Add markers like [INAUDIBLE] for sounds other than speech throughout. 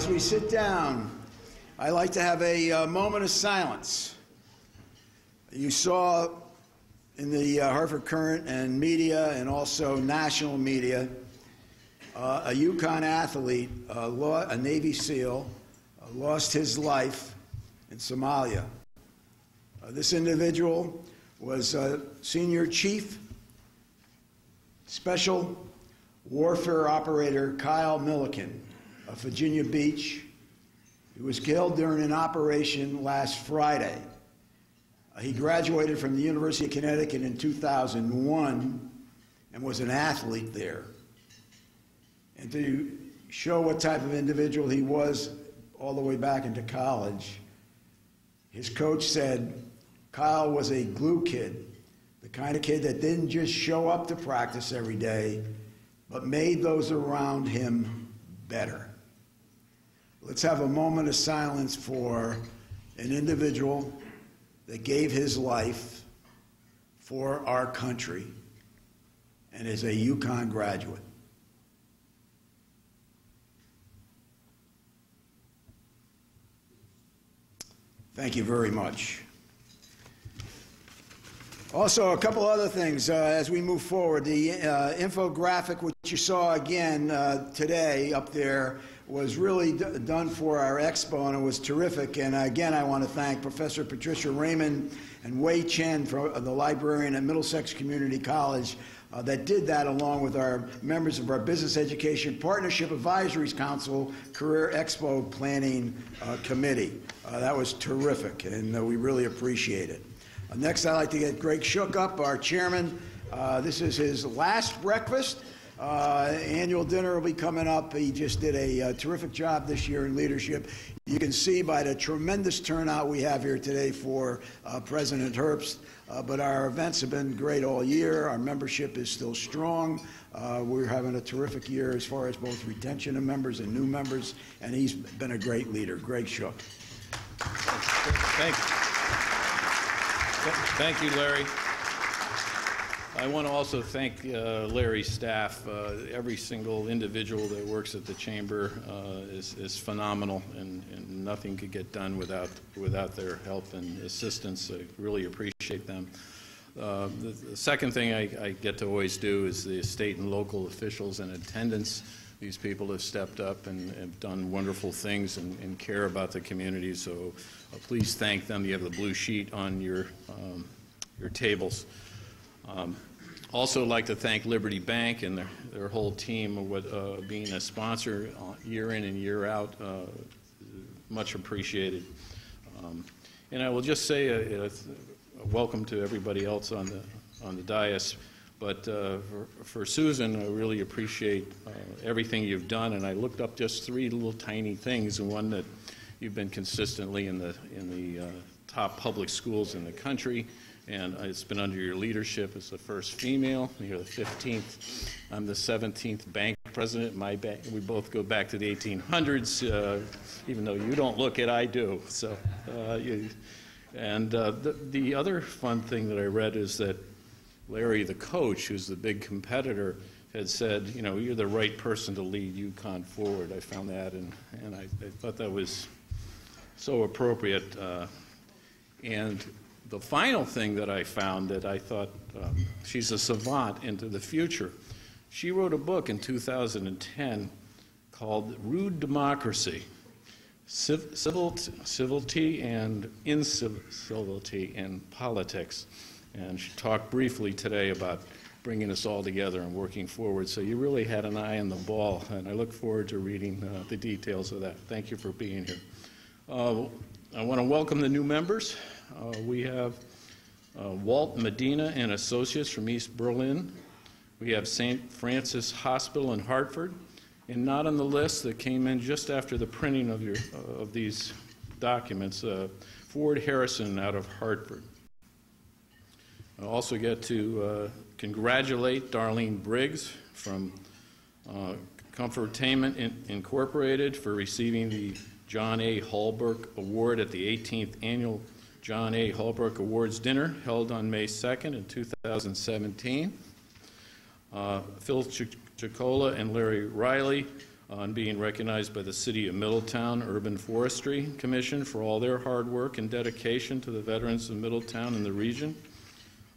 As we sit down, I like to have a uh, moment of silence. You saw in the uh, Hartford Courant and media and also national media uh, a UConn athlete, law, a Navy SEAL, uh, lost his life in Somalia. Uh, this individual was uh, senior chief, special warfare operator Kyle Milliken of Virginia Beach. He was killed during an operation last Friday. Uh, he graduated from the University of Connecticut in 2001 and was an athlete there. And to show what type of individual he was all the way back into college, his coach said Kyle was a glue kid, the kind of kid that didn't just show up to practice every day, but made those around him better. Let's have a moment of silence for an individual that gave his life for our country and is a UConn graduate. Thank you very much. Also, a couple other things uh, as we move forward. The uh, infographic, which you saw again uh, today up there, was really done for our expo and it was terrific. And again, I want to thank Professor Patricia Raymond and Wei Chen, from, the librarian at Middlesex Community College, uh, that did that along with our members of our Business Education Partnership Advisories Council Career Expo Planning uh, Committee. Uh, that was terrific, and uh, we really appreciate it. Uh, next, I'd like to get Greg Shook up, our chairman. Uh, this is his last breakfast. Uh, annual dinner will be coming up. He just did a uh, terrific job this year in leadership. You can see by the tremendous turnout we have here today for uh, President Herbst. Uh, but our events have been great all year. Our membership is still strong. Uh, we're having a terrific year as far as both retention of members and new members, and he's been a great leader. Greg Shook. Thank you. Thank you, Larry. I want to also thank uh, Larry's staff. Uh, every single individual that works at the chamber uh, is, is, phenomenal, and, and, nothing could get done without, without their help and assistance. I really appreciate them. Uh, the, the, second thing I, I, get to always do is the state and local officials in attendance. These people have stepped up and have done wonderful things and, and care about the community, so uh, please thank them. You have the blue sheet on your, um, your tables. Um, also like to thank Liberty Bank and their, their whole team with uh, being a sponsor uh, year in and year out. Uh, much appreciated. Um, and I will just say a, a, a, welcome to everybody else on the on the dais. But uh, for, for, Susan, I really appreciate uh, everything you've done. And I looked up just three little tiny things, and one that you've been consistently in the in the uh, top public schools in the country and it's been under your leadership as the first female. You're the 15th. I'm the 17th bank president. My bank, we both go back to the 1800s, uh, even though you don't look it, I do. So, uh, you, and uh, the, the other fun thing that I read is that Larry, the coach, who's the big competitor, had said, you know, you're the right person to lead UConn forward. I found that, and, and I, I thought that was so appropriate. Uh, and the final thing that I found that I thought um, she's a savant into the future. She wrote a book in 2010 called Rude Democracy Civ- Civil- Civility and Incivility in Politics. And she talked briefly today about bringing us all together and working forward. So you really had an eye on the ball, and I look forward to reading uh, the details of that. Thank you for being here. Uh, I want to welcome the new members. Uh, we have uh, Walt Medina and Associates from East Berlin. We have St. Francis Hospital in Hartford. And not on the list that came in just after the printing of, your, uh, of these documents, Ford Harrison out of Hartford. I also get to uh, congratulate Darlene Briggs from uh, Comfortainment in- Incorporated for receiving the John A. Holbrook Award at the 18th Annual John A. Holbrook Awards dinner held on May 2nd in 2017. Uh, Phil Ch- Chicola and Larry Riley on being recognized by the City of Middletown Urban Forestry Commission for all their hard work and dedication to the veterans of Middletown and the region.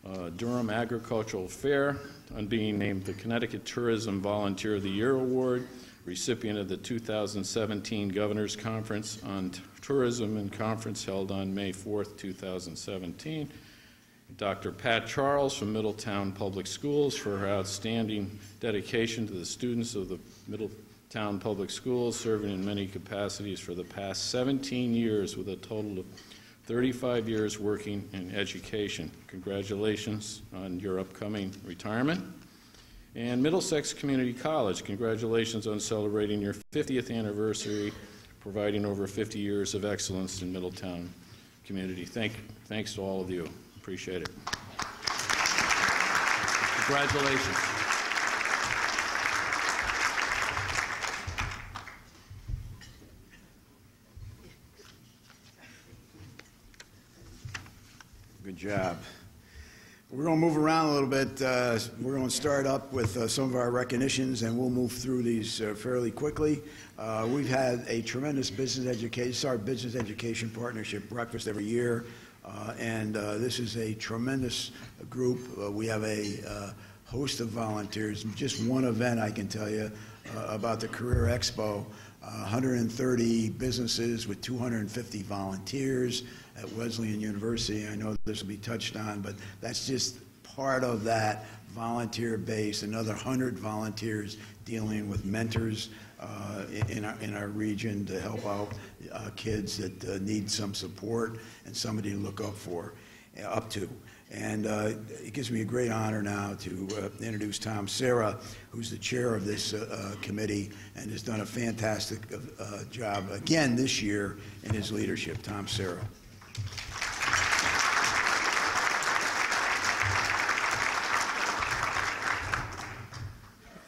Uh, Durham Agricultural Fair on being named the Connecticut Tourism Volunteer of the Year Award, recipient of the 2017 Governor's Conference on Tourism and Conference held on May 4th, 2017. Dr. Pat Charles from Middletown Public Schools for her outstanding dedication to the students of the Middletown Public Schools, serving in many capacities for the past 17 years with a total of 35 years working in education. Congratulations on your upcoming retirement. And Middlesex Community College, congratulations on celebrating your 50th anniversary, providing over 50 years of excellence in Middletown community. Thank, thanks to all of you. Appreciate it. Congratulations. Good job. We're going to move around a little bit. Uh, We're going to start up with uh, some of our recognitions, and we'll move through these uh, fairly quickly. Uh, We've had a tremendous business education, our business education partnership breakfast every year, uh, and uh, this is a tremendous group. We have a host of volunteers. Just one event, I can tell you, about the Career Expo. Uh, 130 businesses with 250 volunteers at Wesleyan University. I know this will be touched on, but that's just part of that volunteer base. Another 100 volunteers dealing with mentors uh, in our, in our region to help out uh, kids that uh, need some support and somebody to look up for, uh, up to. And uh, it gives me a great honor now to uh, introduce Tom Sarah, who's the chair of this committee and has done a fantastic job again this year in his leadership. Tom Sarah.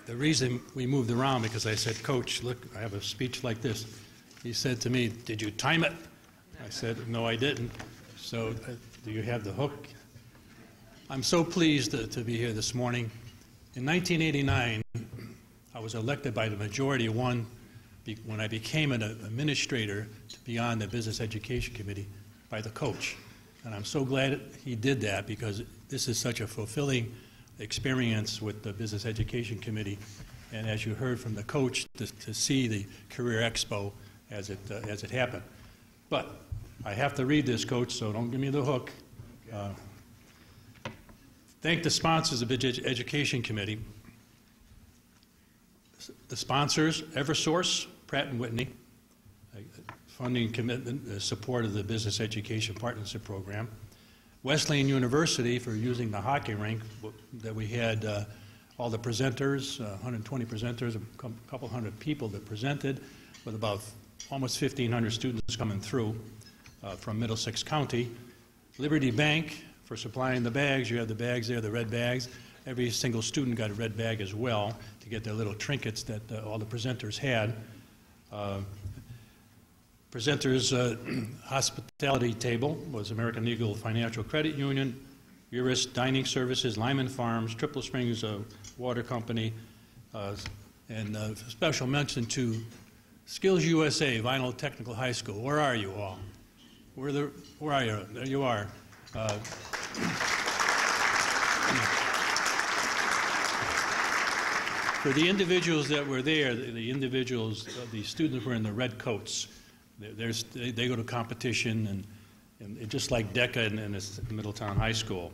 The reason we moved around, because I said, Coach, look, I have a speech like this. He said to me, Did you time it? I said, No, I didn't. So, uh, do you have the hook? I'm so pleased to, to be here this morning. In 1989, I was elected by the majority one when I became an administrator to be on the Business Education Committee by the coach. And I'm so glad he did that because this is such a fulfilling experience with the Business Education Committee. And as you heard from the coach, to, to see the Career Expo as it, uh, as it happened. But I have to read this, coach, so don't give me the hook. Uh, Thank the sponsors of the Edu- Education Committee. The sponsors, Eversource, Pratt Whitney, funding commitment, uh, support of the Business Education Partnership Program. Wesleyan University for using the hockey rink that we had uh, all the presenters, uh, 120 presenters, a cou- couple hundred people that presented, with about almost 1,500 students coming through uh, from Middlesex County. Liberty Bank for supplying the bags. You have the bags there, the red bags. Every single student got a red bag as well to get their little trinkets that uh, all the presenters had. Presenters' uh, [CLEARS THROAT] hospitality table was American Eagle Financial Credit Union, Eurest Dining Services, Lyman Farms, Triple Springs uh, Water Company, uh, and uh, special mention to Skills USA, Vinal Technical High School. Where are you all? Where, the, where are you? There you are. Uh, [CLEARS THROAT] For the individuals that were there, the the individuals, uh, the students were in the red coats. There- There's, they they go to competition, and, and just like DECA and, Middletown High School.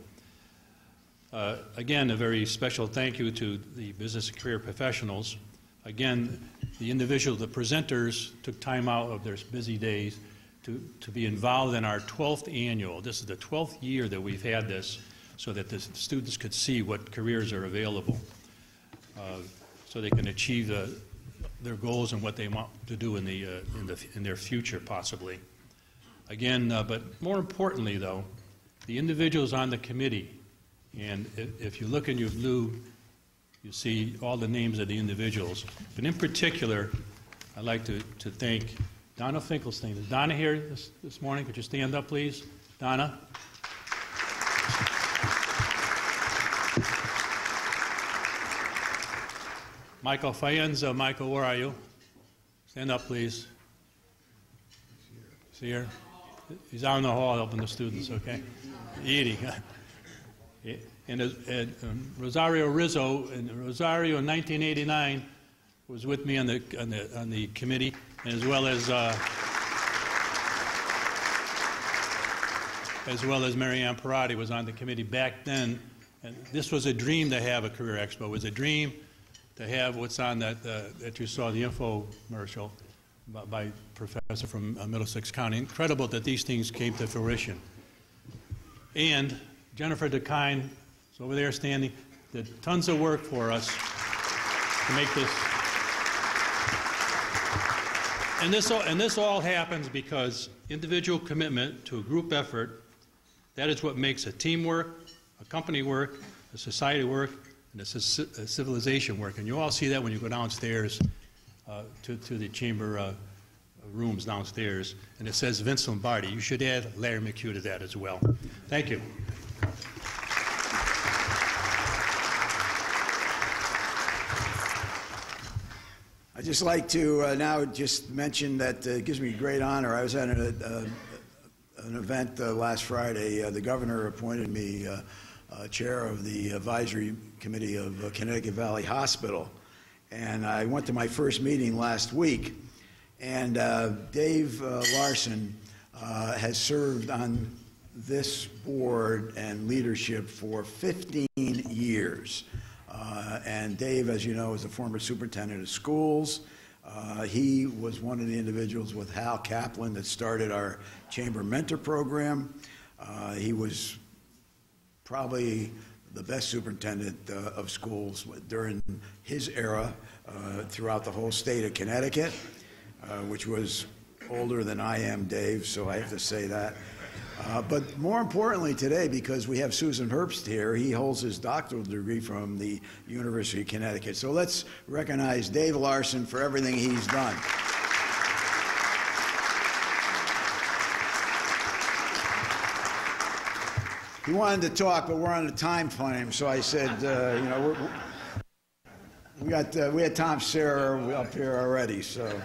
Uh, Again, a very special thank you to the business and career professionals. Again, the individual, the presenters took time out of their busy days to, to be involved in our 12th annual. This is the 12th year that we've had this, so that the students could see what careers are available, uh, so they can achieve uh, their goals and what they want to do in, the, uh, in, the, in their future, possibly. Again, uh, but more importantly, though, the individuals on the committee, and if you look in your blue, you see all the names of the individuals. But in particular, I'd like to, to thank Donna Finkelstein. Is Donna here this, this morning? Could you stand up, please? Donna? Michael Fayenza, Michael, where are you? Stand up, please. See here? He's out in the hall helping the students, okay? Edie. [LAUGHS] And, uh, and um, Rosario Rizzo, and Rosario in 1989 was with me on the, on the, on the committee, as well as, uh, as well as Mary Ann Parati was on the committee back then. And this was a dream to have a career expo. It was a dream to have what's on that, uh, that you saw, in the infomercial by, by professor from uh, Middlesex County. Incredible that these things came to fruition. And Jennifer DeKine is over there standing, did tons of work for us to make this. And this, all, and this all happens because individual commitment to a group effort, that is what makes a team work, a company work, a society work, and ci- a civilization work. And you all see that when you go downstairs uh, to, to the chamber uh, rooms downstairs, and it says Vince Lombardi. You should add Larry McHugh to that as well. Thank you. I'd just like to uh, now just mention that uh, it gives me great honor. I was at a, uh, an event uh, last Friday. Uh, the governor appointed me uh, uh, chair of the advisory committee of uh, Connecticut Valley Hospital. And I went to my first meeting last week. And uh, Dave uh, Larson uh, has served on this board and leadership for 15 years. Uh, and Dave, as you know, is a former superintendent of schools. Uh, he was one of the individuals with Hal Kaplan that started our chamber mentor program. Uh, he was probably the best superintendent uh, of schools during his era uh, throughout the whole state of Connecticut, uh, which was older than I am, Dave, so I have to say that. Uh, but more importantly today, because we have Susan Herbst here, he holds his doctoral degree from the University of Connecticut. So let's recognize Dave Larson for everything he's done. He wanted to talk, but we're on a time frame, so I said, uh, you know, we got uh, we had Tom Sarah up here already, so.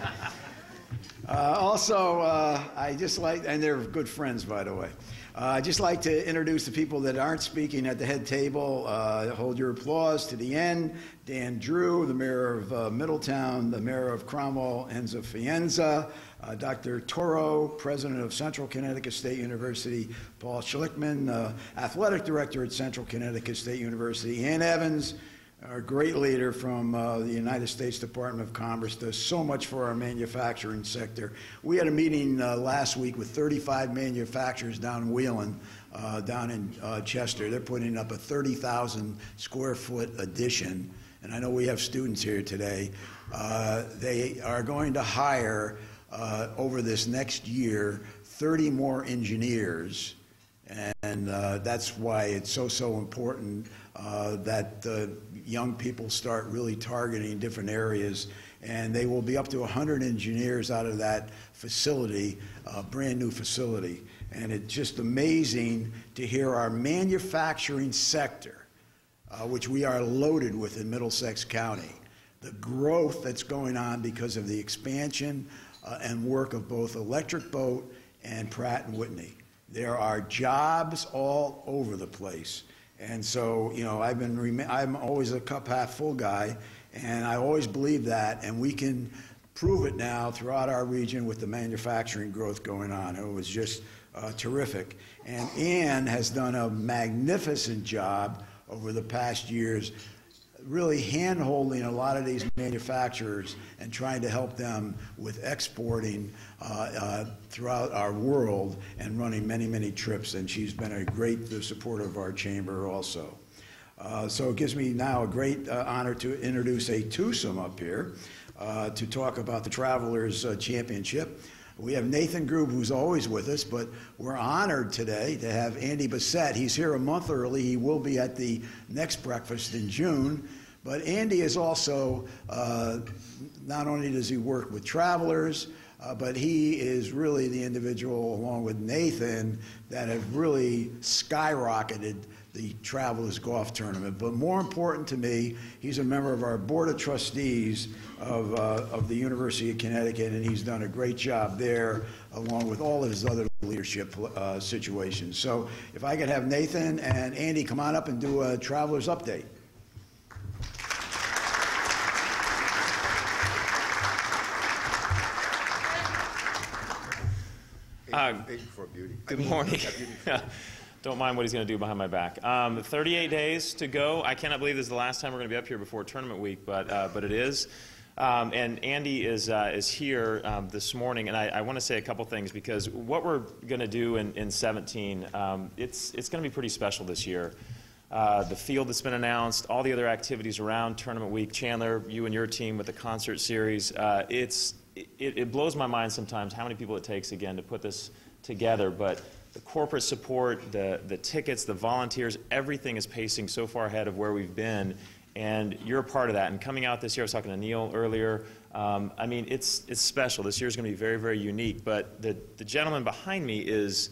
Uh, also, uh, I just like, and they're good friends, by the way. Uh, I just like to introduce the people that aren't speaking at the head table. Uh, hold your applause to the end. Dan Drew, the mayor of Middletown, the mayor of Cromwell, Enzo Faienza, uh, Dr. Toro, president of Central Connecticut State University, Paul Schlickmann, uh, athletic director at Central Connecticut State University, Ann Evans, our great leader from uh, the United States Department of Commerce, does so much for our manufacturing sector. We had a meeting uh, last week with 35 manufacturers down in Whelen, uh, down in uh, Chester. They're putting up a 30,000 square foot addition, and I know we have students here today. They are going to hire uh, over this next year 30 more engineers and uh, that's why it's so, so important uh, that uh, young people start really targeting different areas. And they will be up to 100 engineers out of that facility, a brand new facility. And it's just amazing to hear our manufacturing sector, uh, which we are loaded with in Middlesex County, the growth that's going on because of the expansion uh, and work of both Electric Boat and Pratt and Whitney. There are jobs all over the place. And so, you know, I've been, I'm always a cup half full guy, and I always believe that, and we can prove it now throughout our region with the manufacturing growth going on. It was just uh, terrific. And Ann has done a magnificent job over the past years really hand-holding a lot of these manufacturers and trying to help them with exporting uh, uh, throughout our world and running many, many trips. And she's been a great supporter of our chamber also. Uh, so it gives me now a great uh, honor to introduce a twosome up here uh, to talk about the Travelers uh, Championship. We have Nathan Grube, who's always with us, but we're honored today to have Andy Bessette. He's here a month early. He will be at the next breakfast in June. But Andy is also, uh, not only does he work with travelers, uh, but he is really the individual, along with Nathan, that have really skyrocketed the Travelers Golf Tournament. But more important to me, he's a member of our Board of Trustees of, uh, of the University of Connecticut, and he's done a great job there, along with all of his other leadership uh, situations. So if I could have Nathan and Andy come on up and do a Travelers update. Uh, Age before beauty. Good morning. [LAUGHS] Don't mind what he's going to do behind my back. Um, 38 days to go. I cannot believe this is the last time we're going to be up here before tournament week, but uh, but it is. Um, and Andy is uh, is here um, this morning, and I, I want to say a couple things because what we're going to do in, in 17, um, it's it's going to be pretty special this year. Uh, the field that's been announced, all the other activities around tournament week. Chandler, you and your team with the concert series. Uh, it's it, it blows my mind sometimes how many people it takes again to put this together, but the corporate support, the, the tickets, the volunteers, everything is pacing so far ahead of where we've been, and you're a part of that. And coming out this year, I was talking to Neil earlier, um, I mean, it's, it's special. This year is going to be very, very unique, but the, the gentleman behind me is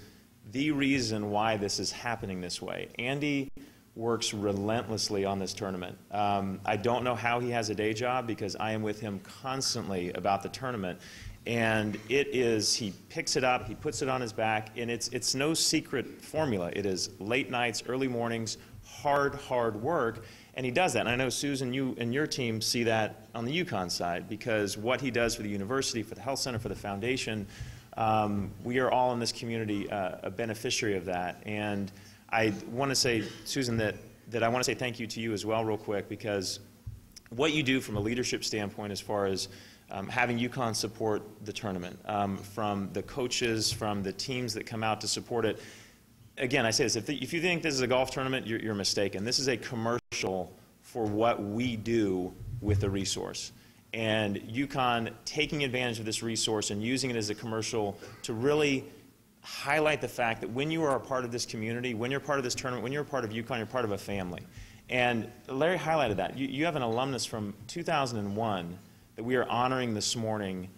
the reason why this is happening this way. Andy works relentlessly on this tournament. Um, I don't know how he has a day job because I am with him constantly about the tournament. And it is, he picks it up, he puts it on his back, and it's, it's no secret formula. It is late nights, early mornings, hard, hard work. And he does that. And I know, Susan, you and your team see that on the UConn side because what he does for the university, for the health center, for the foundation, um, we are all in this community uh, a beneficiary of that. And I want to say, Susan, that, that I want to say thank you to you as well, real quick, because what you do from a leadership standpoint as far as um, having UConn support the tournament, um, from the coaches, from the teams that come out to support it. Again, I say this, if, the, if you think this is a golf tournament, you're, you're mistaken. This is a commercial for what we do with the resource. And UConn taking advantage of this resource and using it as a commercial to really highlight the fact that when you are a part of this community, when you're part of this tournament, when you're a part of UConn, you're part of a family. And Larry highlighted that. You, you have an alumnus from 2001 that we are honoring this morning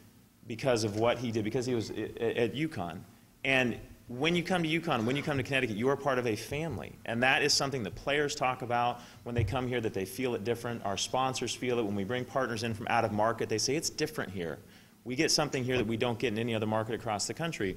because of what he did, because he was at, UConn. And when you come to UConn, when you come to Connecticut, you are part of a family. And that is something the players talk about when they come here, that they feel it different. Our sponsors feel it. When we bring partners in from out of market, they say it's different here. We get something here that we don't get in any other market across the country.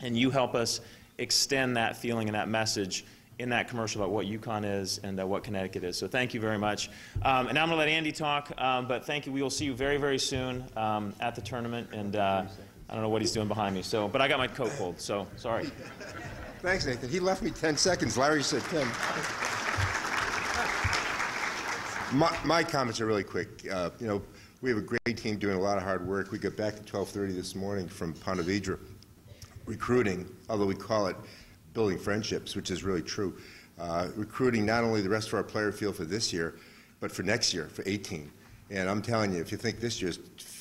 And you help us extend that feeling and that message in that commercial about what UConn is and uh, what Connecticut is. So thank you very much. Um, and now I'm going to let Andy talk, um, but thank you. We will see you very, very soon um, at the tournament. And uh, I don't know what he's doing behind me. So, but I got my coat pulled, so sorry. [LAUGHS] Thanks, Nathan. He left me 10 seconds. Larry said 10. My, my comments are really quick. Uh, you know, we have a great team doing a lot of hard work. We got back at 12:30 this morning from Ponte Vedra recruiting, although we call it building friendships, which is really true. Uh, recruiting not only the rest of our player field for this year, but for next year, for 18. And I'm telling you, if you think this year's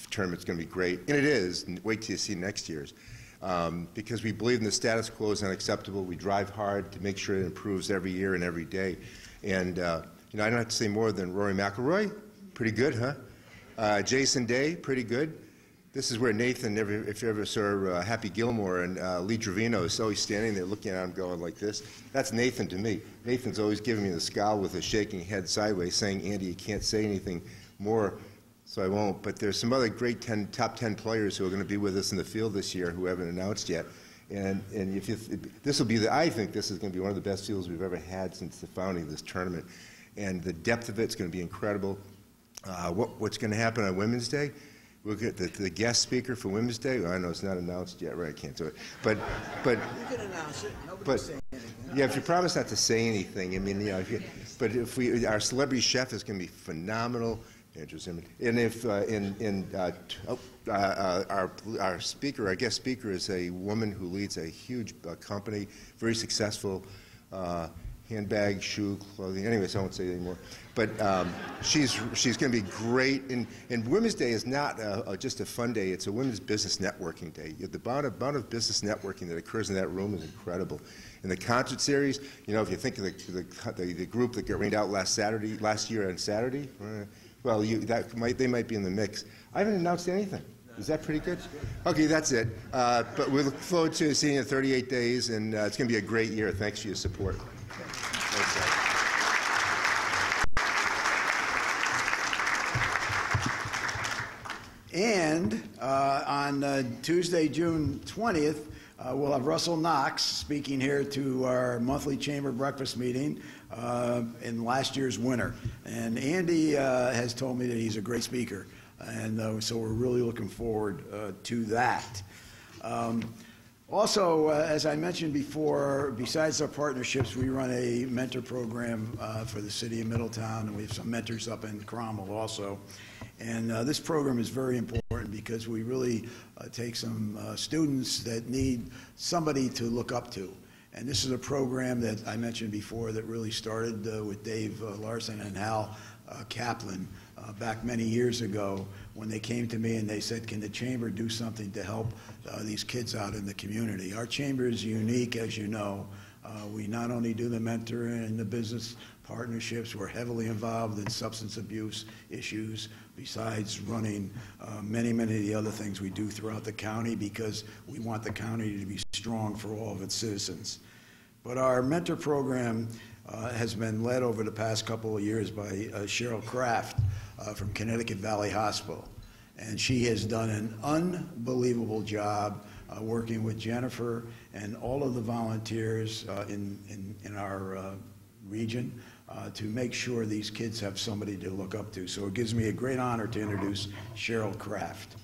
tournament's going to be great, and it is, wait till you see next year's. Um, because we believe in the status quo is unacceptable. We drive hard to make sure it improves every year and every day. And, uh, you know, I don't have to say more than Rory McIlroy, pretty good, huh? Uh, Jason Day, pretty good. This is where Nathan, if you ever saw uh, Happy Gilmore and uh, Lee Trevino is always standing there looking at him going like this. That's Nathan to me. Nathan's always giving me the scowl with a shaking head sideways saying, Andy, you can't say anything more, so I won't. But there's some other great 10, top 10 players who are going to be with us in the field this year who haven't announced yet. And, and if you, this will be the, I think this is going to be one of the best fields we've ever had since the founding of this tournament. And the depth of it's going to be incredible. Uh, what, what's going to happen on Women's Day? We'll get the, the guest speaker for Women's Day. I know it's not announced yet, right? I can't do it. But, but, You can announce it. Nobody's but, saying anything. yeah, if you promise not to say anything, I mean, you know, if you, but if we, our celebrity chef is going to be phenomenal. Andrew Zimmern. And if, uh, in, in, uh, t- oh, uh, uh, our, our speaker, our guest speaker is a woman who leads a huge uh, company, very successful, uh, handbag, shoe, clothing. Anyways, I won't say anymore. But um, she's she's going to be great. And, and Women's Day is not a, a, just a fun day. It's a women's business networking day. The amount of, amount of business networking that occurs in that room is incredible. In the concert series, you know, if you think of the, the, the, group that got rained out last Saturday, last year on Saturday, uh, well, you, that might, they might be in the mix. I haven't announced anything. Is that pretty good? Okay, that's it. Uh, but we look forward to seeing you in 38 days, and uh, it's going to be a great year. Thanks for your support. Thanks, And uh, on uh, Tuesday, June 20th, uh, we'll have Russell Knox speaking here to our monthly chamber breakfast meeting uh, in last year's winter. And Andy uh, has told me that he's a great speaker, and uh, so we're really looking forward to that. Um, also, uh, as I mentioned before, besides our partnerships, we run a mentor program uh, for the city of Middletown, and we have some mentors up in Cromwell also. And uh, this program is very important because we really uh, take some uh, students that need somebody to look up to. And this is a program that I mentioned before that really started uh, with Dave uh, Larson and Hal uh, Kaplan back many years ago when they came to me and they said, can the chamber do something to help these kids out in the community? Our chamber is unique, as you know. We not only do the mentoring and the business partnerships, we're heavily involved in substance abuse issues, besides running uh, many, many of the other things we do throughout the county because we want the county to be strong for all of its citizens. But our mentor program uh, has been led over the past couple of years by uh, Cheryl Kraft uh, from Connecticut Valley Hospital. And she has done an unbelievable job uh, working with Jennifer and all of the volunteers uh, in, in, in our region uh, to make sure these kids have somebody to look up to. So it gives me a great honor to introduce Cheryl Kraft.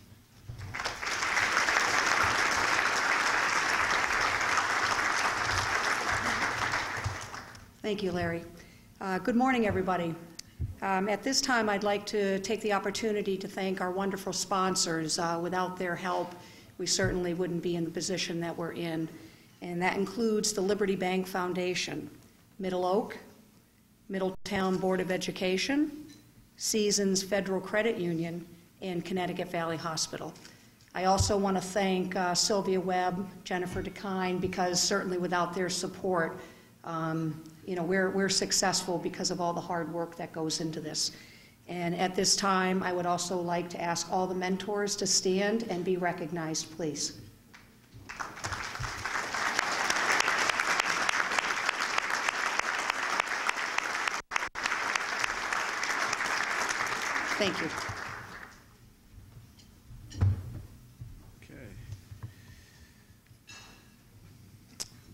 Thank you, Larry. Uh, Good morning, everybody. Um, At this time, I'd like to take the opportunity to thank our wonderful sponsors. Uh, Without their help, we certainly wouldn't be in the position that we're in, and that includes the Liberty Bank Foundation, Middle Oak, Middletown Board of Education, Seasons Federal Credit Union, and Connecticut Valley Hospital. I also want to thank uh, Sylvia Webb, Jennifer DeKine, because certainly without their support, um, you know, we're, we're successful because of all the hard work that goes into this. And at this time, I would also like to ask all the mentors to stand and be recognized, please. Thank you. Okay.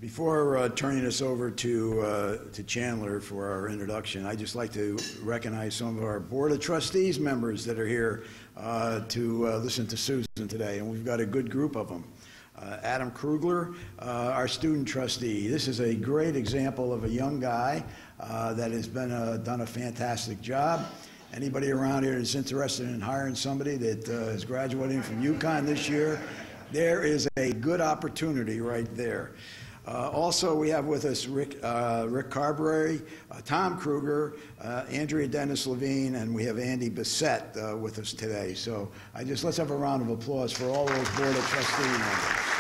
Before uh, turning this over to, uh, to Chandler for our introduction, I'd just like to recognize some of our Board of Trustees members that are here uh, to uh, listen to Susan today, and we've got a good group of them. Uh, Adam Kuegler, uh, our student trustee. This is a great example of a young guy that has been uh, done a fantastic job. Anybody around here that's interested in hiring somebody that uh, is graduating from UConn this year, there is a good opportunity right there. Uh, also, we have with us Rick, uh, Rick Carbray, uh, Tom Kruger, uh, Andrea Dennis LaVigne, and we have Andy Bessette uh, with us today. So I just let's have a round of applause for all those Board of Trustee members.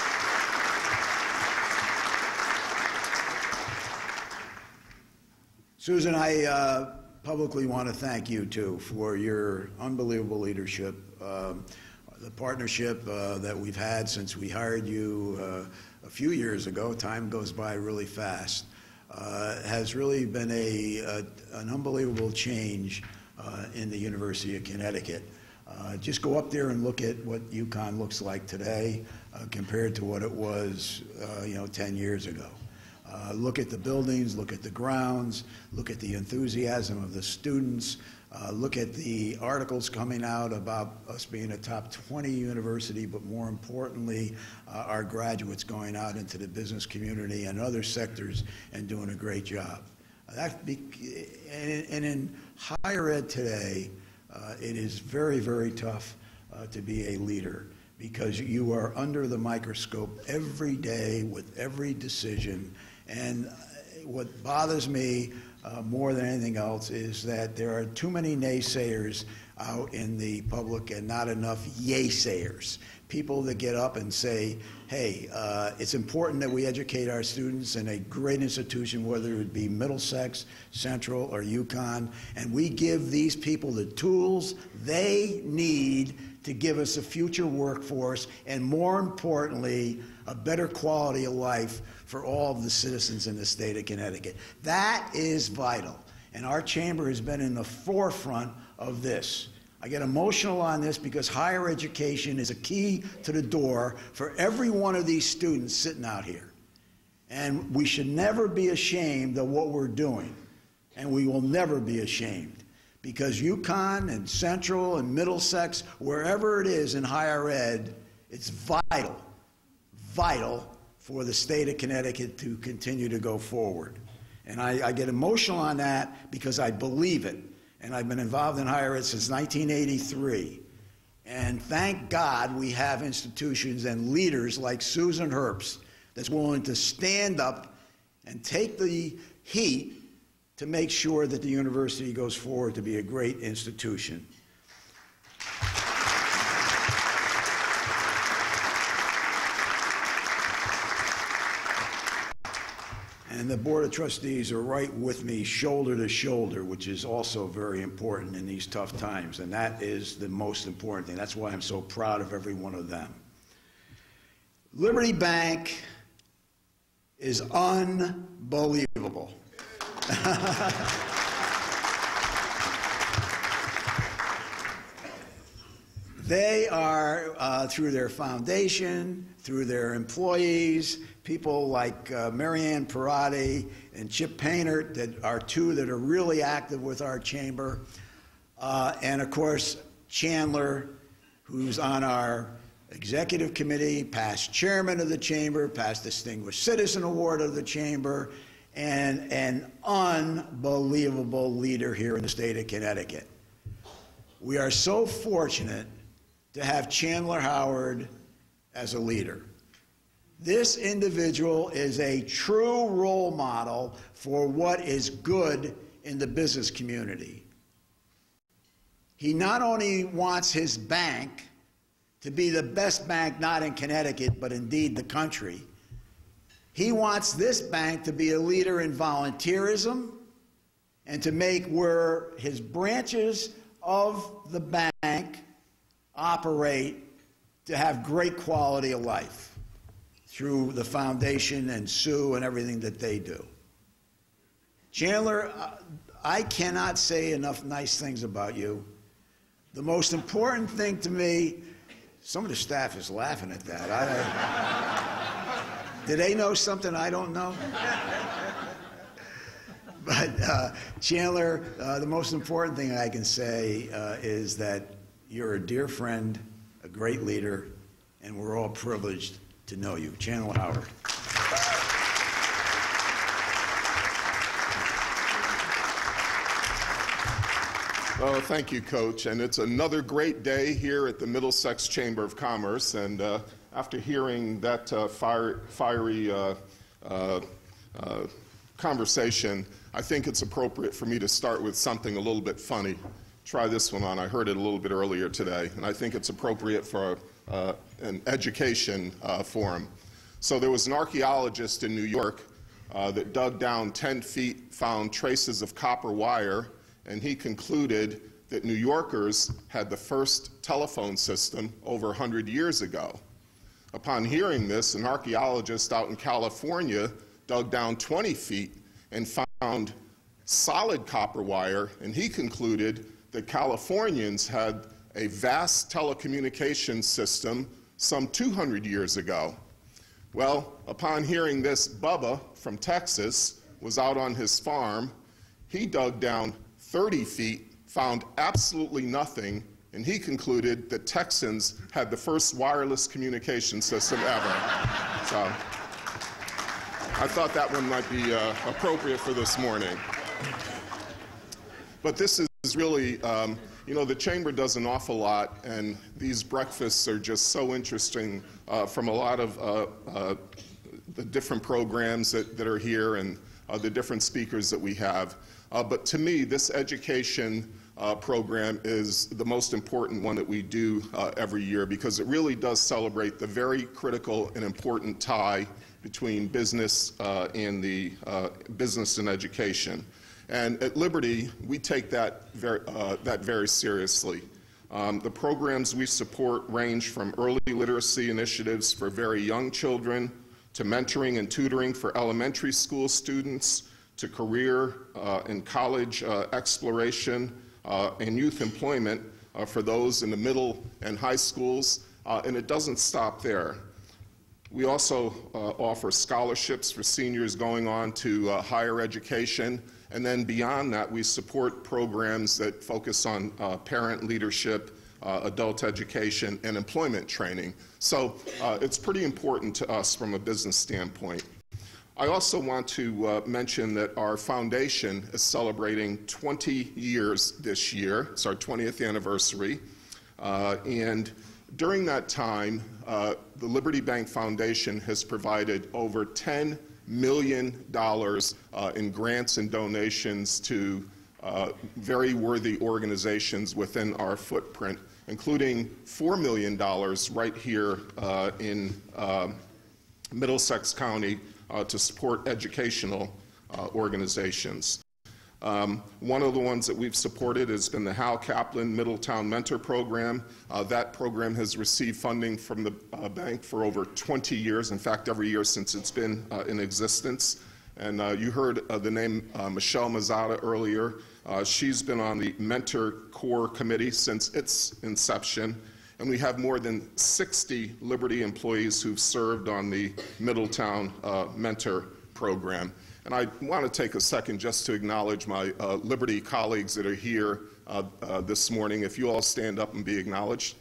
Susan, I uh, publicly want to thank you too for your unbelievable leadership. Um, the partnership uh, that we've had since we hired you uh, a few years ago, time goes by really fast, uh, has really been a, a an unbelievable change uh, in the University of Connecticut. Uh, just go up there and look at what UConn looks like today uh, compared to what it was, you know, 10 years ago. Uh, look at the buildings, look at the grounds, look at the enthusiasm of the students, uh, look at the articles coming out about us being a top 20 university, but more importantly, uh, our graduates going out into the business community and other sectors and doing a great job. That be, and, and in higher ed today, uh, it is very, very tough uh, to be a leader because you are under the microscope every day with every decision. And what bothers me uh, more than anything else is that there are too many naysayers out in the public and not enough yay-sayers. People that get up and say, hey, uh, it's important that we educate our students in a great institution, whether it be Middlesex, Central, or UConn, and we give these people the tools they need to give us a future workforce and, more importantly, a better quality of life for all of the citizens in the state of Connecticut. That is vital. And our chamber has been in the forefront of this. I get emotional on this because higher education is a key to the door for every one of these students sitting out here. And we should never be ashamed of what we're doing. And we will never be ashamed because UConn and Central and Middlesex, wherever it is in higher ed, it's vital, vital for the state of Connecticut to continue to go forward. And I, I get emotional on that because I believe it. And I've been involved in higher ed since 1983. And thank God we have institutions and leaders like Susan Herbst that's willing to stand up and take the heat to make sure that the university goes forward to be a great institution. And the Board of Trustees are right with me, shoulder to shoulder, which is also very important in these tough times. And that is the most important thing. That's why I'm so proud of every one of them. Liberty Bank is unbelievable. [LAUGHS] they are, uh, through their foundation, through their employees, people like uh, Marianne Parati and Chip Painter that are two that are really active with our chamber. Uh, and of course, Chandler, who's on our executive committee, past chairman of the chamber, past distinguished citizen award of the chamber, and an unbelievable leader here in the state of Connecticut. We are so fortunate to have Chandler Howard as a leader. This individual is a true role model for what is good in the business community. He not only wants his bank to be the best bank not in Connecticut, but indeed the country. He wants this bank to be a leader in volunteerism and to make where his branches of the bank operate to have great quality of life through the foundation and Sue and everything that they do. Chandler, I cannot say enough nice things about you. The most important thing to me some of the staff is laughing at that. I, do [LAUGHS] they know something I don't know? [LAUGHS] but uh, Chandler, uh, the most important thing I can say uh, is that you're a dear friend, a great leader, and we're all privileged to know you. Chandler Howard. Oh, thank you, Coach. And it's another great day here at the Middlesex Chamber of Commerce. And uh, after hearing that uh, fire, fiery uh, uh, uh, conversation, I think it's appropriate for me to start with something a little bit funny. Try this one on. I heard it a little bit earlier today, and I think it's appropriate for uh, an education uh, forum. So there was an archaeologist in New York uh, that dug down 10 feet, found traces of copper wire and he concluded that New Yorkers had the first telephone system over 100 years ago. Upon hearing this, an archaeologist out in California dug down 20 feet and found solid copper wire, and he concluded that Californians had a vast telecommunications system some 200 years ago. Well, upon hearing this, Bubba from Texas was out on his farm. He dug down 30 feet, found absolutely nothing, and he concluded that Texans had the first wireless communication system ever. so I thought that one might be uh, appropriate for this morning. But this is really, um, you know, the chamber does an awful lot, and these breakfasts are just so interesting uh, from a lot of uh, uh the different programs that, that are here and uh, the different speakers that we have. Uh, but to me, this education uh, program is the most important one that we do every year because it really does celebrate the very critical and important tie between business and the business and education. And at Liberty, we take that very, uh, that very seriously. Um, the programs we support range from early literacy initiatives for very young children to mentoring and tutoring for elementary school students to career uh, and college uh, exploration uh, and youth employment uh, for those in the middle and high schools, uh, and it doesn't stop there. We also offer scholarships for seniors going on to higher education. And then beyond that, we support programs that focus on uh, parent leadership, uh, adult education, and employment training. So uh, it's pretty important to us from a business standpoint. I also want to uh, mention that our foundation is celebrating 20 years this year. It's our 20th anniversary. Uh, and during that time, uh, the Liberty Bank Foundation has provided over $10 million uh, in grants and donations to uh, very worthy organizations within our footprint, including $4 million right here uh, in uh, Middlesex County uh, to support educational uh, organizations. Um, one of the ones that we've supported has been the Hal Kaplan Middletown Mentor Program. Uh, that program has received funding from the uh, bank for over 20 years, in fact, every year since it's been uh, in existence. And uh, you heard uh, the name uh, Michelle Mazzata earlier. she's been on the Mentor Core Committee since its inception. And we have more than 60 Liberty employees who've served on the Middletown Mentor Program. And I want to take a second just to acknowledge my uh, Liberty colleagues that are here uh, uh, this morning. If you all stand up and be acknowledged.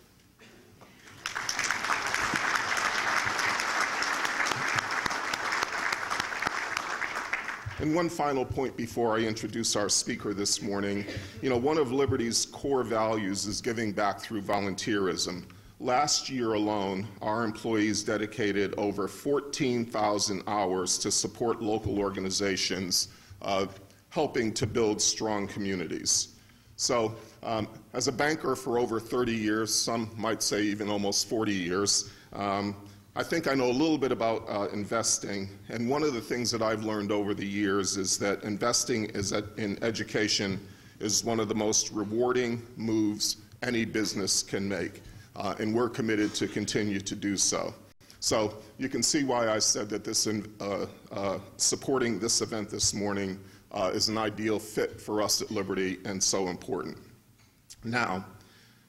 And one final point before I introduce our speaker this morning. You know, one of Liberty's core values is giving back through volunteerism. Last year alone, our employees dedicated over 14,000 hours to support local organizations, uh, helping to build strong communities. So, um, as a banker for over 30 years, some might say even almost 40 years, um, I think I know a little bit about uh, investing. And one of the things that I've learned over the years is that investing is in education is one of the most rewarding moves any business can make uh, and we're committed to continue to do so. So you can see why I said that this uh, uh, supporting this event this morning uh, is an ideal fit for us at Liberty and so important. Now,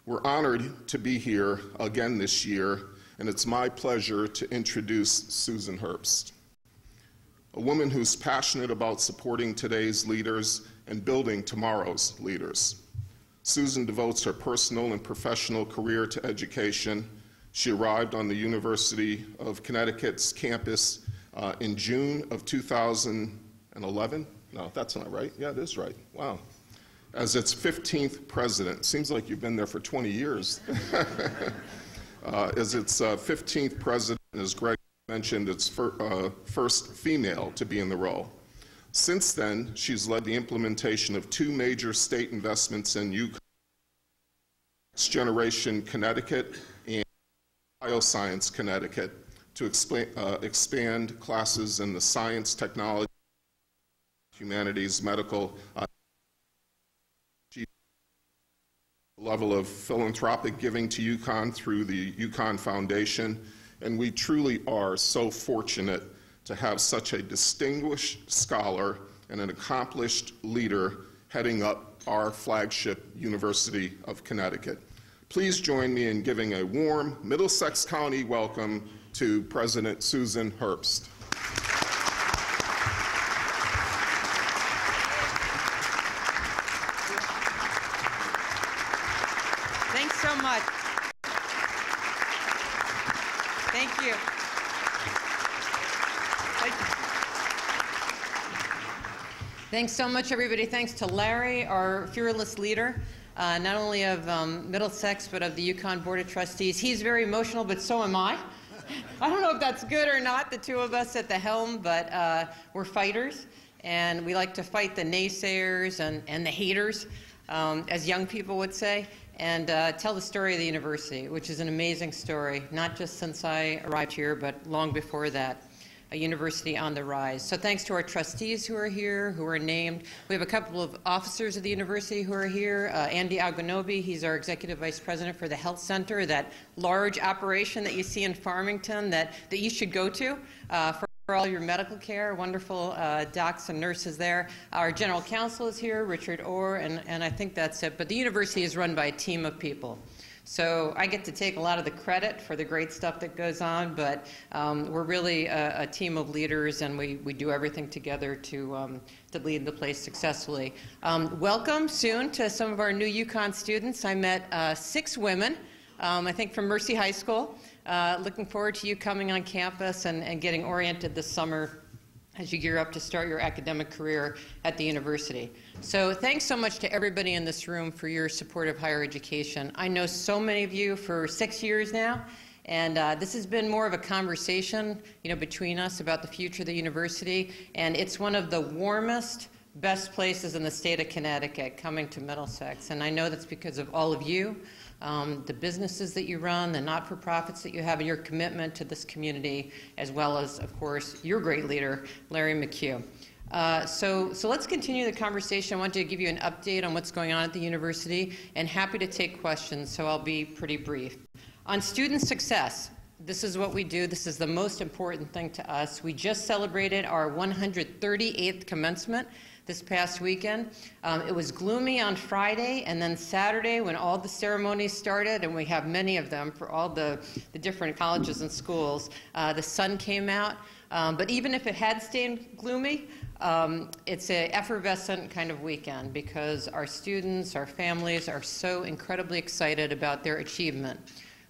we're honored to be here again this year, and it's my pleasure to introduce Susan Herbst, a woman who's passionate about supporting today's leaders and building tomorrow's leaders. Susan devotes her personal and professional career to education. She arrived on the University of Connecticut's campus uh, in June of 2011. No, that's not right. Yeah, it is right. Wow. As its 15th president. Seems like you've been there for 20 years. [LAUGHS] uh, as its uh, 15th president, as Greg mentioned, its fir uh, first female to be in the role. Since then, she's led the implementation of two major state investments in UConn, Next Generation Connecticut and Bioscience Connecticut to uh, expand classes in the science, technology, humanities, medical, uh, level of philanthropic giving to UConn through the UConn Foundation. And we truly are so fortunate to have such a distinguished scholar and an accomplished leader heading up our flagship University of Connecticut. Please join me in giving a warm Middlesex County welcome to President Susan Herbst. Thanks so much. Thank you. Thanks so much, everybody. Thanks to Larry, our fearless leader, uh, not only of um, Middlesex, but of the UConn Board of Trustees. He's very emotional, but so am I. [LAUGHS] I don't know if that's good or not, the two of us at the helm, but uh, we're fighters, and we like to fight the naysayers and, and the haters, um, as young people would say, and uh, tell the story of the university, which is an amazing story, not just since I arrived here, but long before that a university on the rise. So thanks to our trustees who are here, who are named. We have a couple of officers of the university who are here. Uh, Andy Agwunobi, he's our executive vice president for the health center, that large operation that you see in Farmington that, that you should go to uh, for all your medical care, wonderful uh, docs and nurses there. Our general counsel is here, Richard Orr, and, and I think that's it. But the university is run by a team of people. So I get to take a lot of the credit for the great stuff that goes on, but um, we're really a, a, team of leaders, and we, we do everything together to, um, to lead the place successfully. Um, welcome soon to some of our new UConn students. I met uh, six women, um, I think from Mercy High School. Uh, looking forward to you coming on campus and, and getting oriented this summer as you gear up to start your academic career at the university. So thanks so much to everybody in this room for your support of higher education. I know so many of you for six years now, and uh, this has been more of a conversation, you know, between us about the future of the university, and it's one of the warmest, best places in the state of Connecticut coming to Middlesex, and I know that's because of all of you um, the businesses that you run, the not for profits that you have, and your commitment to this community, as well as, of course, your great leader, Larry McHugh. Uh, so, so let's continue the conversation. I want to give you an update on what's going on at the university and happy to take questions, so I'll be pretty brief. On student success, this is what we do. This is the most important thing to us. We just celebrated our 138th commencement this past weekend. Um, it was gloomy on Friday, and then Saturday, when all the ceremonies started, and we have many of them for all the, the different colleges and schools, uh, the sun came out. Um, but even if it had stayed gloomy, um, it's an effervescent kind of weekend because our students, our families are so incredibly excited about their achievement.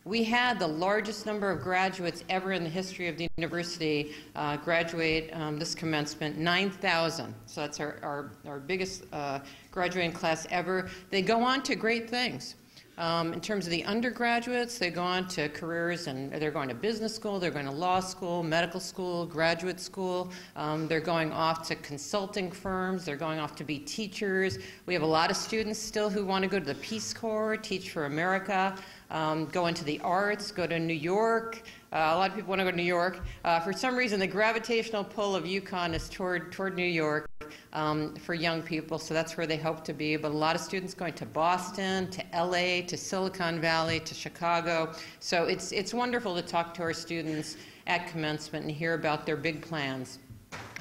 We had the largest number of graduates ever in the history of the university uh, graduate um, this commencement, 9,000. So that's our, our, our biggest uh, graduating class ever. They go on to great things. Um, in terms of the undergraduates, they go on to careers and they're going to business school, they're going to law school, medical school, graduate school. Um, they're going off to consulting firms, they're going off to be teachers. We have a lot of students still who want to go to the Peace Corps, teach for America um, go into the arts, go to New York. Uh, a lot of people want to go to New York. Uh, for some reason, the gravitational pull of UConn is toward, toward New York um, for young people, so that's where they hope to be. But a lot of students going to Boston, to LA, to Silicon Valley, to Chicago. So it's, it's wonderful to talk to our students at commencement and hear about their big plans.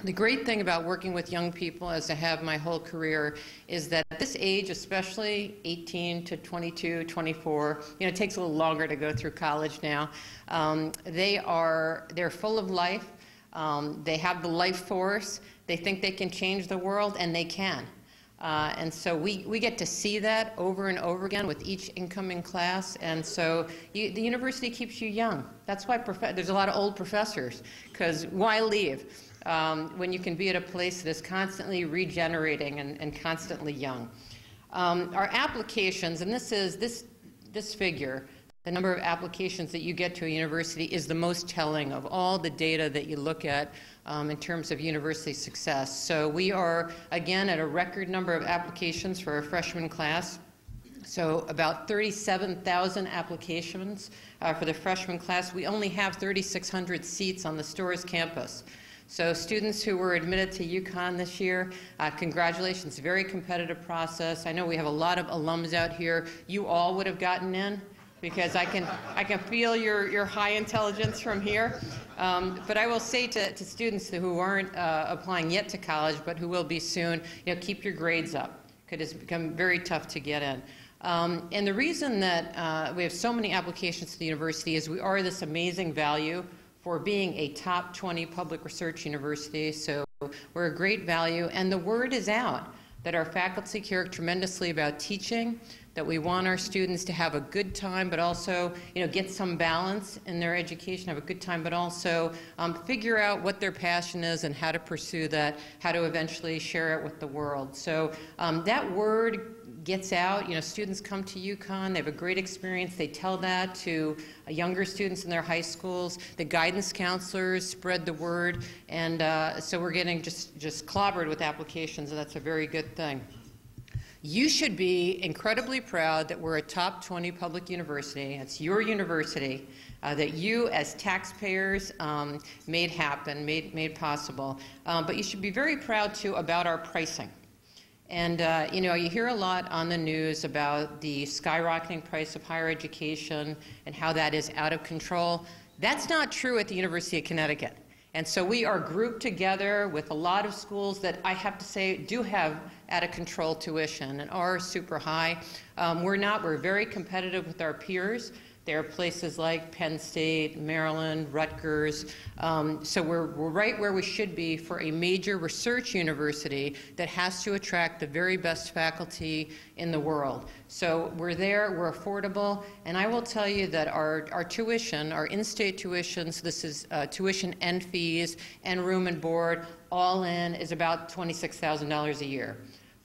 The great thing about working with young people, as I have my whole career, is that at this age, especially 18 to 22, 24, you know, it takes a little longer to go through college now. Um, they are they're full of life. Um, they have the life force. They think they can change the world, and they can. Uh, and so we, we get to see that over and over again with each incoming class. And so you, the university keeps you young. That's why there's a lot of old professors, because why leave? Um, when you can be at a place that is constantly regenerating and, and constantly young. Um, our applications, and this is this, this figure, the number of applications that you get to a university is the most telling of all the data that you look at um, in terms of university success. So we are, again, at a record number of applications for our freshman class. So about 37,000 applications uh, for the freshman class. We only have 3,600 seats on the Storrs campus. So students who were admitted to UConn this year, uh, congratulations, very competitive process. I know we have a lot of alums out here. You all would have gotten in because I can, I can feel your, your high intelligence from here. Um, but I will say to, to students who aren't uh, applying yet to college, but who will be soon, you know, keep your grades up because it's become very tough to get in. Um, and the reason that uh, we have so many applications to the university is we are this amazing value for being a top 20 public research university. So we're a great value. And the word is out that our faculty care tremendously about teaching, that we want our students to have a good time, but also, you know, get some balance in their education, have a good time, but also um, figure out what their passion is and how to pursue that, how to eventually share it with the world. So um, that word gets out. You know, students come to UConn, they have a great experience. They tell that to uh, younger students in their high schools. The guidance counselors spread the word, and uh, so we're getting just, just clobbered with applications, and that's a very good thing. You should be incredibly proud that we're a top 20 public university. It's your university uh, that you, as taxpayers, um, made happen, made, made possible. Um, but you should be very proud, too, about our pricing. And uh, you know, you hear a lot on the news about the skyrocketing price of higher education and how that is out of control. That's not true at the University of Connecticut. And so we are grouped together with a lot of schools that I have to say do have out of control tuition and are super high. Um, we're not, we're very competitive with our peers. There are places like Penn State, Maryland, Rutgers. Um, so we're, we're right where we should be for a major research university that has to attract the very best faculty in the world. So we're there, we're affordable, and I will tell you that our, our tuition, our in-state tuitions, this is uh, tuition and fees and room and board, all in is about $26,000 a year.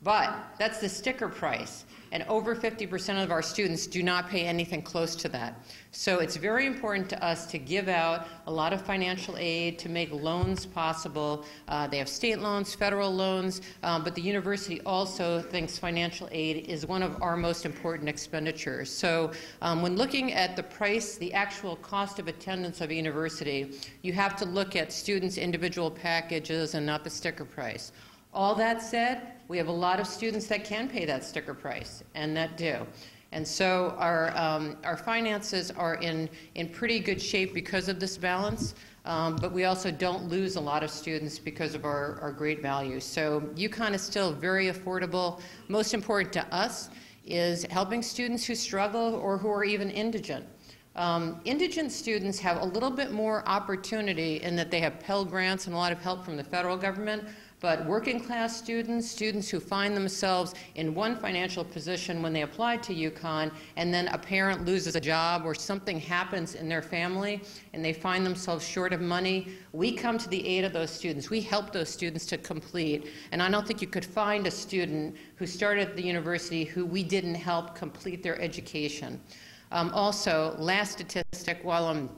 But that's the sticker price and over 50% of our students do not pay anything close to that. So it's very important to us to give out a lot of financial aid to make loans possible. Uh, they have state loans, federal loans, um, but the university also thinks financial aid is one of our most important expenditures. So um, when looking at the price, the actual cost of attendance of a university, you have to look at students' individual packages and not the sticker price. All that said, we have a lot of students that can pay that sticker price and that do. And so our, um, our finances are in, in pretty good shape because of this balance, um, but we also don't lose a lot of students because of our, our great values. So UConn is still very affordable. Most important to us is helping students who struggle or who are even indigent. Um, indigent students have a little bit more opportunity in that they have Pell Grants and a lot of help from the federal government, but working class students, students who find themselves in one financial position when they apply to UConn, and then a parent loses a job or something happens in their family and they find themselves short of money, we come to the aid of those students. We help those students to complete. And I don't think you could find a student who started at the university who we didn't help complete their education. Um, also, last statistic, while I'm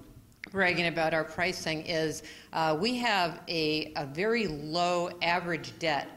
bragging about our pricing is uh, we have a, a very low average debt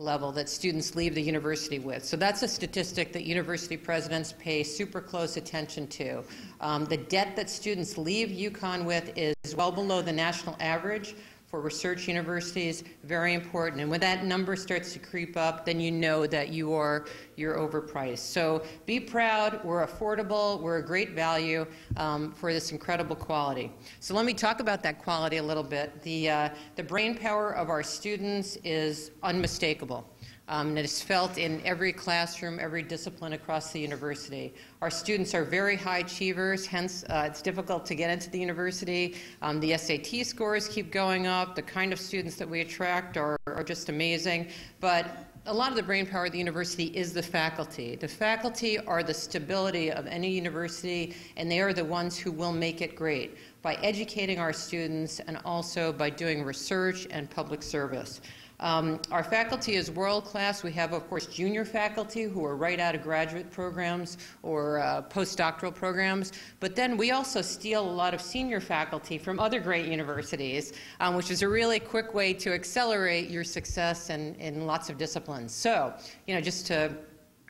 level that students leave the university with. So that's a statistic that university presidents pay super close attention to. Um, the debt that students leave UConn with is well below the national average for research universities, very important. And when that number starts to creep up, then you know that you are you're overpriced. So be proud. We're affordable. We're a great value um, for this incredible quality. So let me talk about that quality a little bit. The uh, the brain power of our students is unmistakable. Um, and it is felt in every classroom, every discipline across the university. Our students are very high achievers, hence uh, it's difficult to get into the university. Um, the SAT scores keep going up. The kind of students that we attract are, are just amazing. But a lot of the brain power of the university is the faculty. The faculty are the stability of any university, and they are the ones who will make it great by educating our students and also by doing research and public service. Um, our faculty is world class. We have, of course, junior faculty who are right out of graduate programs or uh, postdoctoral programs. But then we also steal a lot of senior faculty from other great universities, um, which is a really quick way to accelerate your success in, in lots of disciplines. So, you know, just to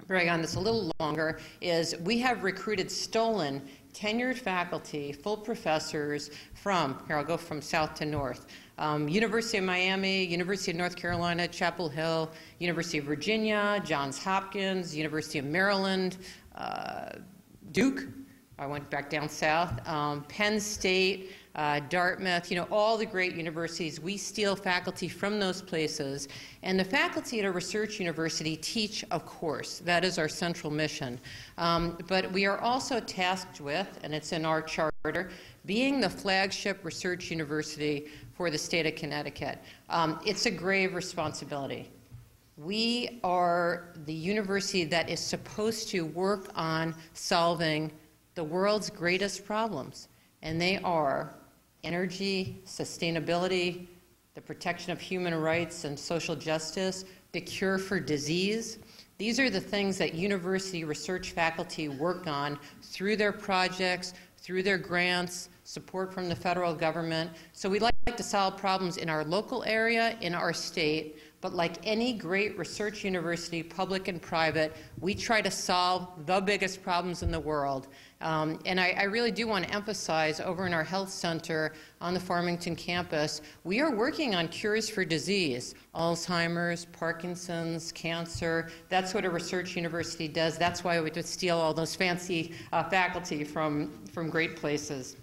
brag on this a little longer, is we have recruited stolen tenured faculty, full professors from, here I'll go from south to north, um, University of Miami, University of North Carolina, Chapel Hill, University of Virginia, Johns Hopkins, University of Maryland, uh, Duke. I went back down south. Um, Penn State, uh, Dartmouth, you know, all the great universities. We steal faculty from those places. And the faculty at a research university teach, of course. That is our central mission. Um, but we are also tasked with, and it's in our charter, being the flagship research university for the state of Connecticut. Um, it's a grave responsibility. We are the university that is supposed to work on solving the world's greatest problems, and they are energy, sustainability, the protection of human rights and social justice, the cure for disease. These are the things that university research faculty work on through their projects, through their grants, support from the federal government. So we'd like to solve problems in our local area, in our state, but like any great research university, public and private, we try to solve the biggest problems in the world. Um, and I, I, really do want to emphasize over in our health center on the Farmington campus, we are working on cures for disease Alzheimer's, Parkinson's, cancer. That's what a research university does. That's why we steal all those fancy uh, faculty from, from great places.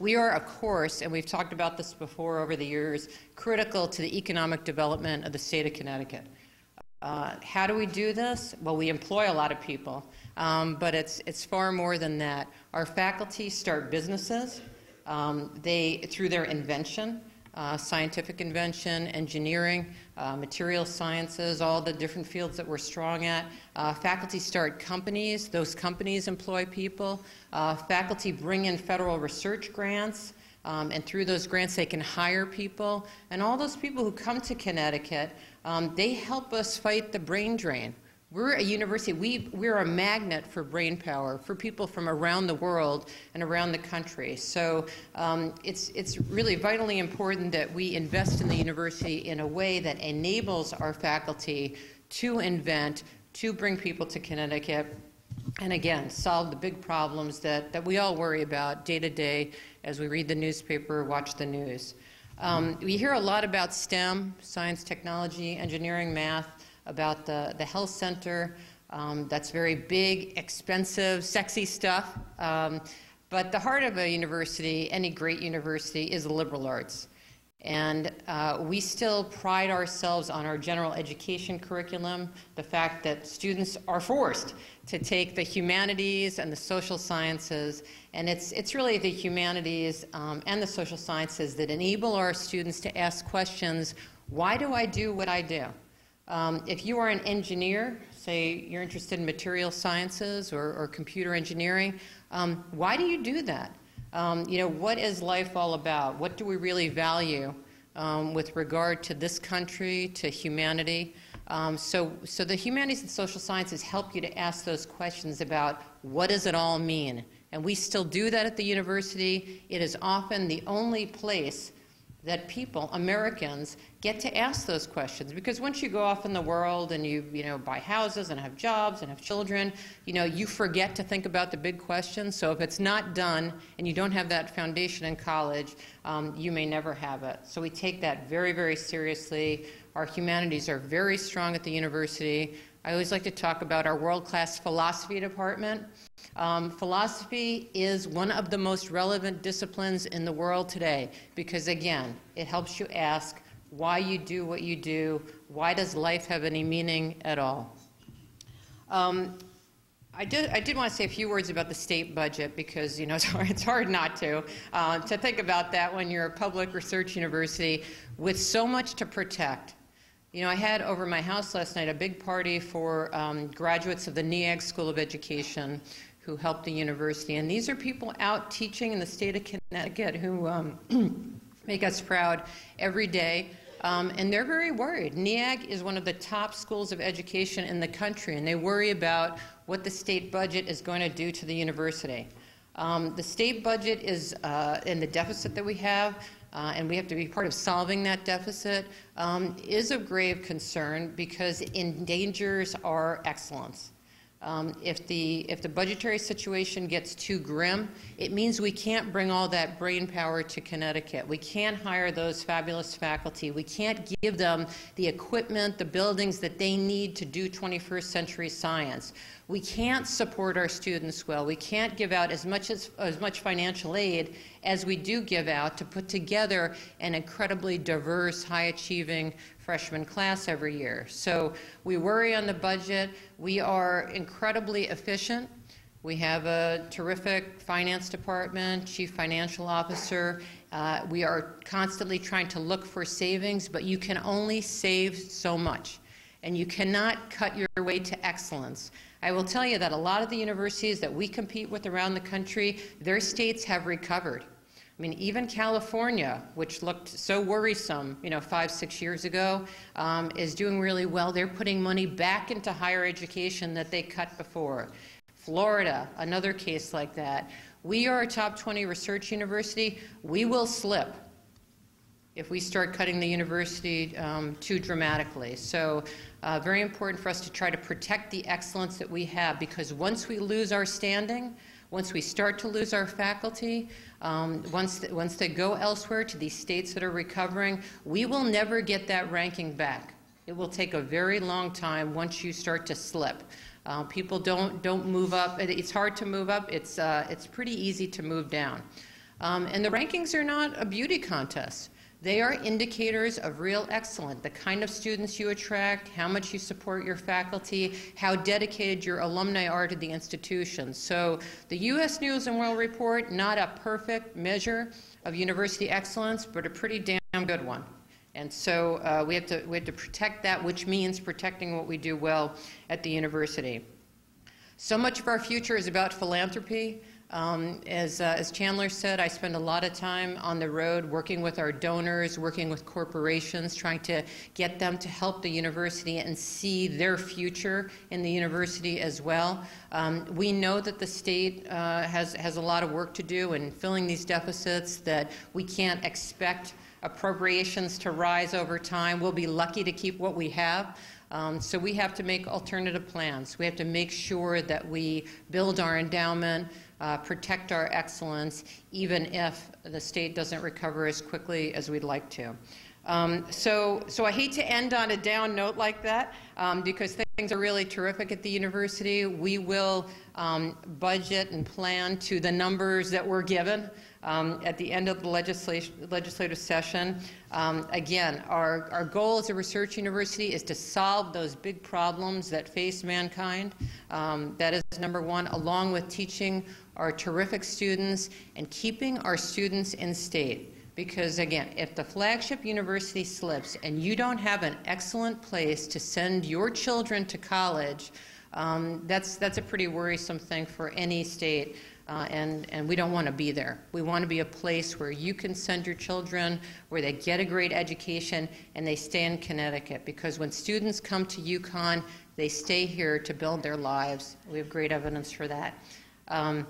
We are, of course, and we've talked about this before over the years, critical to the economic development of the state of Connecticut. Uh, how do we do this? Well, we employ a lot of people, um, but it's, it's far more than that. Our faculty start businesses. Um, they, through their invention, uh, scientific invention, engineering, uh, material sciences, all the different fields that we're strong at. Uh, faculty start companies. Those companies employ people. Uh, faculty bring in federal research grants. Um, and through those grants, they can hire people. And all those people who come to Connecticut, um, they help us fight the brain drain. We're a university, we, we're a magnet for brain power for people from around the world and around the country. So um, it's, it's really vitally important that we invest in the university in a way that enables our faculty to invent, to bring people to Connecticut, and again, solve the big problems that, that we all worry about day to day as we read the newspaper, watch the news. Um, we hear a lot about STEM, science, technology, engineering, math about the, the health center. Um, that's very big, expensive, sexy stuff. Um, but the heart of a university, any great university, is the liberal arts. And uh, we still pride ourselves on our general education curriculum, the fact that students are forced to take the humanities and the social sciences. And it's, it's really the humanities um, and the social sciences that enable our students to ask questions why do I do what I do? Um, if you are an engineer, say you're interested in material sciences or, or computer engineering, um, why do you do that? Um, you know, what is life all about? What do we really value um, with regard to this country, to humanity? Um, so, so the humanities and social sciences help you to ask those questions about what does it all mean? And we still do that at the university. It is often the only place that people, Americans, get to ask those questions. Because once you go off in the world and you, you know, buy houses and have jobs and have children, you know, you forget to think about the big questions. So if it's not done and you don't have that foundation in college, um, you may never have it. So we take that very, very seriously. Our humanities are very strong at the university. I always like to talk about our world-class philosophy department. Um, philosophy is one of the most relevant disciplines in the world today because, again, it helps you ask why you do what you do, why does life have any meaning at all. Um, I did, I did want to say a few words about the state budget because you know [LAUGHS] it's hard, it's hard not to uh, to think about that when you're a public research university with so much to protect you know, I had over my house last night a big party for um, graduates of the Neag School of Education who helped the university. And these are people out teaching in the state of Connecticut who um, [CLEARS THROAT] make us proud every day. Um, and they're very worried. Neag is one of the top schools of education in the country, and they worry about what the state budget is going to do to the university. Um, the state budget is, uh, in the deficit that we have, uh, and we have to be part of solving that deficit, um, is of grave concern because it endangers our excellence. Um, if, the, if the budgetary situation gets too grim, it means we can't bring all that brain power to Connecticut. We can't hire those fabulous faculty. We can't give them the equipment, the buildings that they need to do 21st century science. We can't support our students well. We can't give out as much, as, as much financial aid as we do give out to put together an incredibly diverse, high-achieving freshman class every year. So we worry on the budget. We are incredibly efficient. We have a terrific finance department, chief financial officer. Uh, we are constantly trying to look for savings, but you can only save so much. And you cannot cut your way to excellence. I will tell you that a lot of the universities that we compete with around the country, their states have recovered. I mean, even California, which looked so worrisome, you know, five, six years ago, um, is doing really well. They're putting money back into higher education that they cut before. Florida, another case like that. We are a top 20 research university. We will slip if we start cutting the university um, too dramatically. So uh, very important for us to try to protect the excellence that we have because once we lose our standing, once we start to lose our faculty, um, once, th once they go elsewhere to these states that are recovering, we will never get that ranking back. It will take a very long time once you start to slip. Uh, people don't, don't move up. It's hard to move up. It's, uh, it's pretty easy to move down. Um, and the rankings are not a beauty contest. They are indicators of real excellence, the kind of students you attract, how much you support your faculty, how dedicated your alumni are to the institution. So the U.S. News and World Report, not a perfect measure of university excellence, but a pretty damn good one. And so uh, we, have to, we have to protect that, which means protecting what we do well at the university. So much of our future is about philanthropy. Um, as, uh, as Chandler said, I spend a lot of time on the road working with our donors, working with corporations, trying to get them to help the university and see their future in the university as well. Um, we know that the state uh, has, has a lot of work to do in filling these deficits, that we can't expect appropriations to rise over time. We'll be lucky to keep what we have. Um, so we have to make alternative plans. We have to make sure that we build our endowment, uh, protect our excellence, even if the state doesn't recover as quickly as we'd like to. Um, so, so I hate to end on a down note like that um, because things are really terrific at the university. We will um, budget and plan to the numbers that we're given um, at the end of the legislative session. Um, again, our, our goal as a research university is to solve those big problems that face mankind. Um, that is number one, along with teaching our terrific students and keeping our students in state. Because again, if the flagship university slips and you don't have an excellent place to send your children to college, um, that's, that's a pretty worrisome thing for any state uh, and, and we don't want to be there. We want to be a place where you can send your children, where they get a great education, and they stay in Connecticut. Because when students come to UConn, they stay here to build their lives. We have great evidence for that. Um,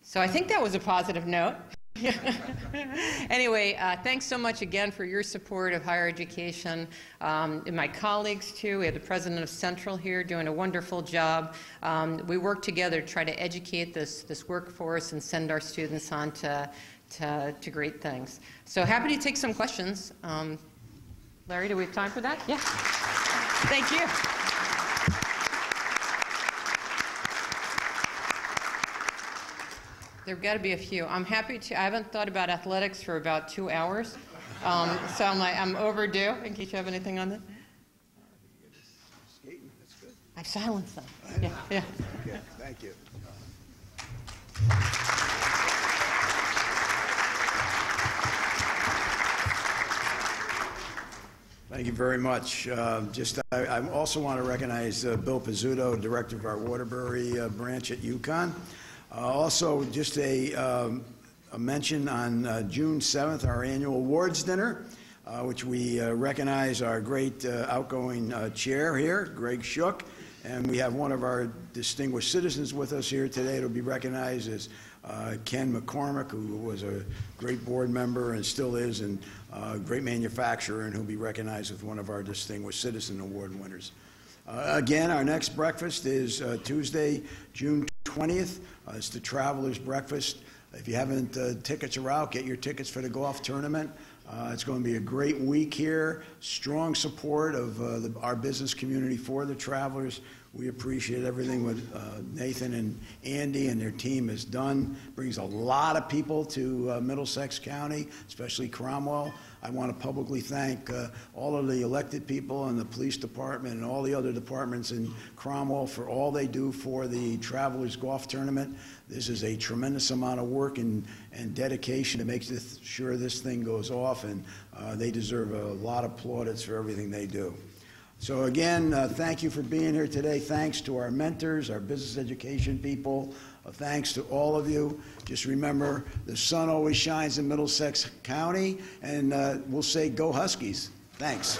so I think that was a positive note. [LAUGHS] anyway, uh, thanks so much again for your support of higher education. Um, and my colleagues, too. We have the president of Central here doing a wonderful job. Um, we work together to try to educate this, this workforce and send our students on to, to, to great things. So happy to take some questions. Um, Larry, do we have time for that? Yeah. Thank you. There've got to be a few. I'm happy to. I haven't thought about athletics for about two hours, um, so I'm like I'm overdue. In case you have anything on that. I've silenced them. Yeah, yeah. Okay, thank you. Thank you very much. Uh, just, I, I, also want to recognize uh, Bill Pizzuto, director of our Waterbury uh, branch at UConn. Uh, also, just a, um, a mention on uh, June 7th, our annual awards dinner, uh, which we uh, recognize our great uh, outgoing uh, chair here, Greg Shook, and we have one of our distinguished citizens with us here today. It'll be recognized as Ken McCormick, who was a great board member and still is, and a great manufacturer, and who'll be recognized with one of our distinguished citizen award winners. Uh, again, our next breakfast is uh, Tuesday, June 20th. Uh, it's the Travelers Breakfast. If you haven't, uh, tickets are out. Get your tickets for the golf tournament. Uh, it's going to be a great week here. Strong support of uh, the, our business community for the Travelers. We appreciate everything what Nathan and Andy and their team has done. Brings a lot of people to Middlesex County, especially Cromwell. I want to publicly thank uh, all of the elected people and the police department and all the other departments in Cromwell for all they do for the Travelers Golf Tournament. This is a tremendous amount of work and, and dedication to make this, sure this thing goes off, and uh, they deserve a lot of plaudits for everything they do. So again, uh, thank you for being here today. Thanks to our mentors, our business education people, uh, thanks to all of you. Just remember, the sun always shines in Middlesex County, and uh, we'll say, go Huskies. Thanks.